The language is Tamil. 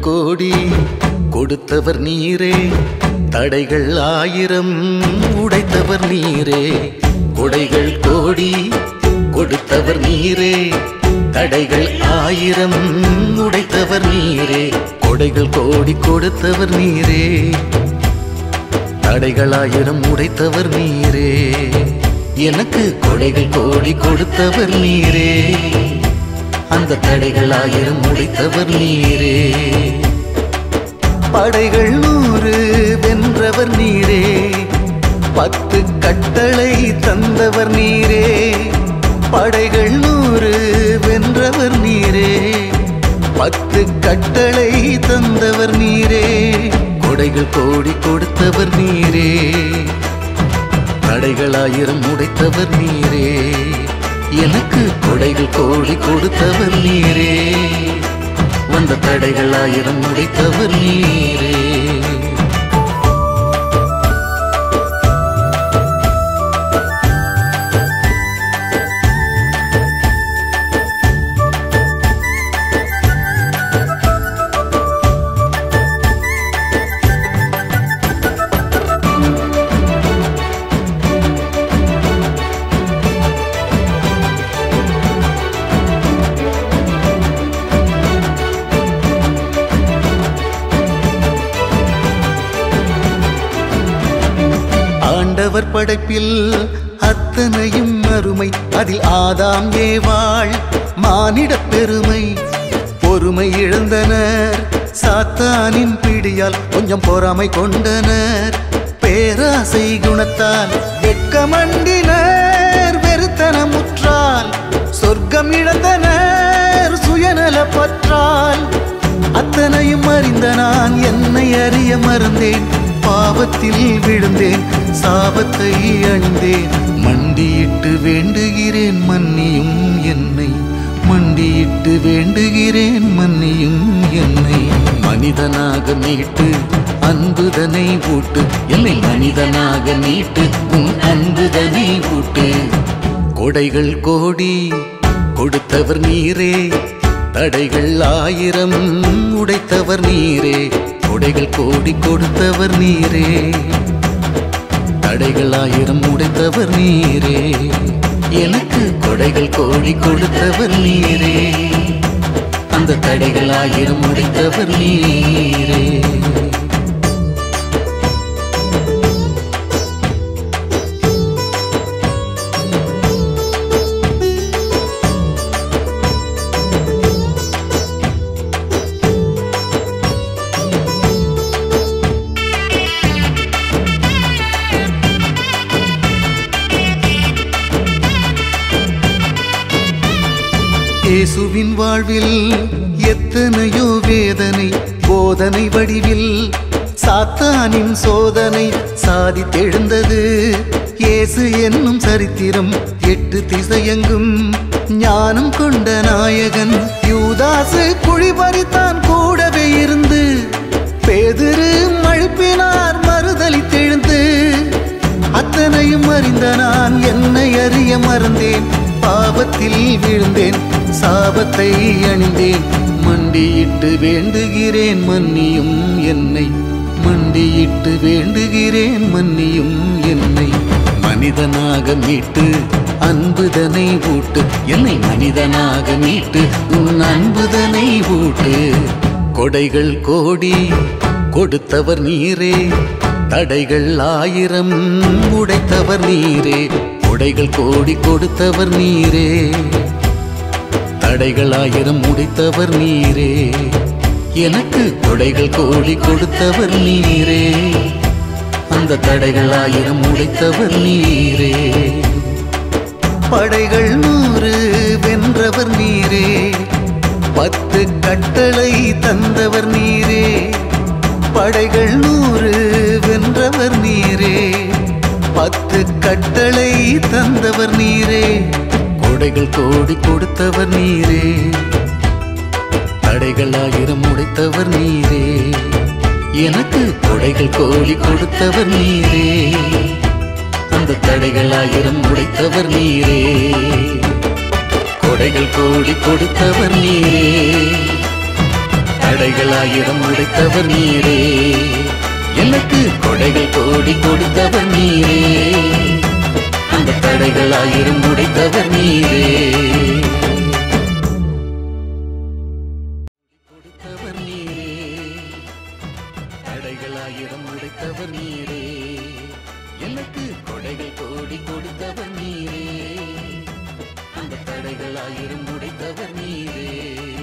கோடி கொடுத்தவர் நீரே. தடைகள் ஆயிரம் உடைத்தவர் நீரே. கொடைகள் கோடி கொடுத்தவர் நீரே. தடைகள் ஆயிரம் உடைத்தவர் நீரே. கொடைகள் கோடி கொடுத்தவர் நீரே. தடைகள் ஆயிரம் உடைத்தவர் நீரே. எனக்கு கொடைகள் கோடி கொடுத்தவர் நீரே. அந்த தடைகள் ஆயிரம் நீரே. படைகள் நூறு வென்றவர் நீரே. பத்து கட்டளை தந்தவர் நீரே. படைகள் நூறு வென்றவர் நீரே. பத்து கட்டளை தந்தவர் நீரே. கொடைகள் கோடி கொடுத்தவர் நீரே. தடைகள் ஆயிரம் உடைத்தவர் நீரே. எனக்கு கொடைகள் கோடி கொடுத்தவர் நீரே. வந்த தடைகள் ஆயிரம் முடித்தவர் நீரே. அவர் படைப்பில் அத்தனையும் அருமை. அதில் ஆதாம் ஏவாள் மானிட பெருமை. பொறுமை இழந்தனர் சாத்தானின் பிடியால் கொஞ்சம் பொறாமை கொண்டனர். பேராசை குணத்தால் வெக்கமண்டினர் வெறுத்தனமுற்றால் சொர்க்கம் இழந்தனர் சுயநல பற்றால் அத்தனையும் அறிந்த நான் என்னை அறிய மறந்தேன். பாவத்தில் விழுந்தேன் சாபத்தை அணிந்தேன். மண்டியிட்டு வேண்டுகிறேன் மன்னியும் என்னை. மண்டியிட்டு வேண்டுகிறேன் மன்னியும் என்னை. மனிதனாக மீட்டு அன்புதனை ஊட்டு. என்னை மனிதனாக மீட்டு உன் அன்புதனை ஊட்டு. கொடைகள் கோடி கொடுத்தவர் நீரே. தடைகள் ஆயிரம் உடைத்தவர் நீரே. கொடைகள் கோடி கொடுத்தவர் நீரே. தடைகள் ஆயிரம் உடைத்தவர் நீரே. எனக்கு கொடைகள் கோடி கொடுத்தவர் நீரே. அந்த தடைகள் ஆயிரம் உடைத்தவர் நீரே. இயேசுவின் வாழ்வில் எத்தனையோ வேதனை போதனை வடிவில் சாத்தானின் சோதனை சாதித்தெழுந்தது. இயேசு என்னும் சரித்திரம் எட்டு திசையெங்கும். ஞானம் கொண்ட நாயகன் யூதாசு குழிபறித்தான் கூடவே இருந்து. பேதிரு மழுப்பினார் மறுதலித்தெழுந்து. அத்தனையும் அறிந்த நான் என்னை அறிய மறந்தேன். பாவத்தில் விழுந்தேன் சாபத்தை அணிந்தேன். மண்டியிட்டு வேண்டுகிறேன் மன்னியும் என்னை. மண்டியிட்டு வேண்டுகிறேன் மன்னியும் என்னை. மனிதனாக மீட்டு அன்புதனை ஊட்டு. என்னை மனிதனாக மீட்டு உன் அன்புதனை ஊட்டு. கொடைகள் கோடி கொடுத்தவர் நீரே. தடைகள் ஆயிரம் உடைத்தவர் நீரே. கொடைகள் கோடி கொடுத்தவர் நீரே. தடைகள் ஆயிரம் முடித்தவர் நீரே. எனக்கு கொடைகள் கோடி கொடுத்தவர் நீரே. அந்த தடைகள் ஆயிரம் உடைத்தவர் நீரே. படைகள் நூறு வென்றவர் நீரே. பத்து கட்டளை தந்தவர் நீரே. படைகள் நூறு வென்றவர் நீரே. பத்து கட்டளை தந்தவர் நீரே. கொடைகள் கோடி கொடுத்தவர் நீரே. தடைகள் ஆயிரம் உடைத்தவர் நீரே. எனக்கு கொடைகள் கோழி கொடுத்தவர் நீரே. அந்த தடைகள் ஆயிரம் உடைத்தவர் நீரே. கொடைகள் கோடி கொடுத்தவர் நீரே. தடைகள் ஆயிரம் உடைத்தவர் நீரே. எனக்கு கொடைகள் கோடி கொடுத்தவர் நீரே. அந்த தடைகள் ஆயிரம் உடைத்தவர் நீரே. கொடுத்தவர் நீரே. தடைகள் ஆயிரம் உடைத்தவர் நீரே. எனக்கு கொடைகள் கோடி கொடுத்தவர் நீரே. அந்த தடைகள் ஆயிரம் உடைத்தவர் நீரே.